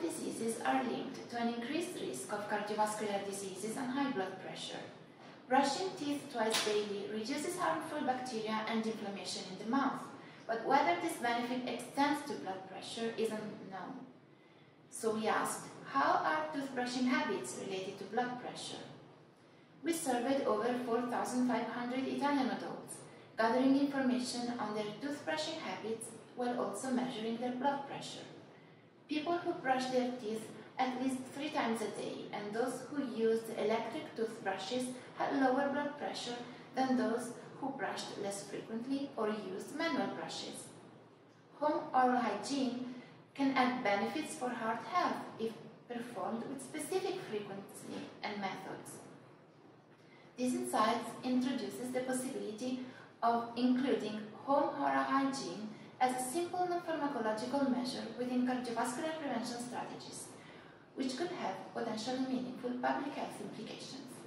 diseases are linked to an increased risk of cardiovascular diseases and high blood pressure. Brushing teeth twice daily reduces harmful bacteria and inflammation in the mouth, but whether this benefit extends to blood pressure isn't known. So we asked, how are toothbrushing habits related to blood pressure? We surveyed over 4,500 Italian adults, gathering information on their toothbrushing habits while also measuring their blood pressure. People who brush their teeth at least three times a day and those who used electric toothbrushes had lower blood pressure than those who brushed less frequently or used manual brushes. Home oral hygiene can add benefits for heart health if performed with specific frequency and methods. This insight introduces the possibility of including home oral hygiene as a simple non-pharmacological measure within cardiovascular prevention strategies, which could have potentially meaningful public health implications.